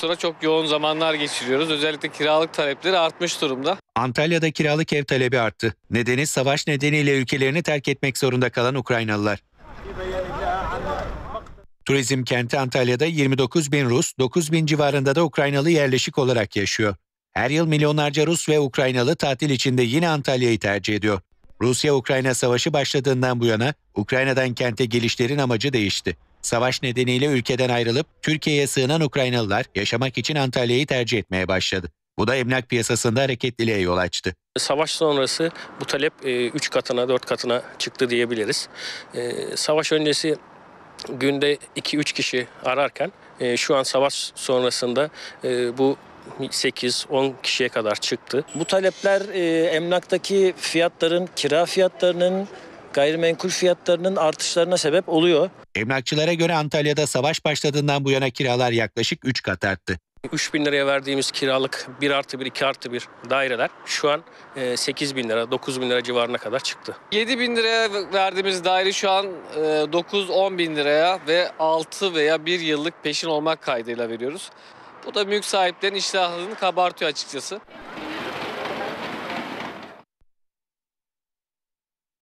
sonra çok yoğun zamanlar geçiriyoruz. Özellikle kiralık talepleri artmış durumda. Antalya'da kiralık ev talebi arttı. Nedeni savaş nedeniyle ülkelerini terk etmek zorunda kalan Ukraynalılar. Turizm kenti Antalya'da 29 bin Rus, 9 bin civarında da Ukraynalı yerleşik olarak yaşıyor. Her yıl milyonlarca Rus ve Ukraynalı tatil içinde yine Antalya'yı tercih ediyor. Rusya-Ukrayna savaşı başladığından bu yana Ukrayna'dan kente gelişlerin amacı değişti. Savaş nedeniyle ülkeden ayrılıp Türkiye'ye sığınan Ukraynalılar yaşamak için Antalya'yı tercih etmeye başladı. Bu da emlak piyasasında hareketliliğe yol açtı. Savaş sonrası bu talep 3 katına 4 katına çıktı diyebiliriz. E, Savaş öncesi günde 2-3 kişi ararken e, şu an savaş sonrasında e, bu 8-10 kişiye kadar çıktı. Bu talepler e, emlaktaki fiyatların, kira fiyatlarının, gayrimenkul fiyatlarının artışlarına sebep oluyor. Emlakçılara göre Antalya'da savaş başladığından bu yana kiralar yaklaşık 3 kat arttı. 3 bin liraya verdiğimiz kiralık 1 artı 1, 2 artı 1 daireler şu an 8 bin lira, 9 bin lira civarına kadar çıktı. 7 bin liraya verdiğimiz daire şu an e, 9-10 bin liraya ve 6 veya 1 yıllık peşin olmak kaydıyla veriyoruz. Bu da mülk sahiplerinin iştahını kabartıyor açıkçası.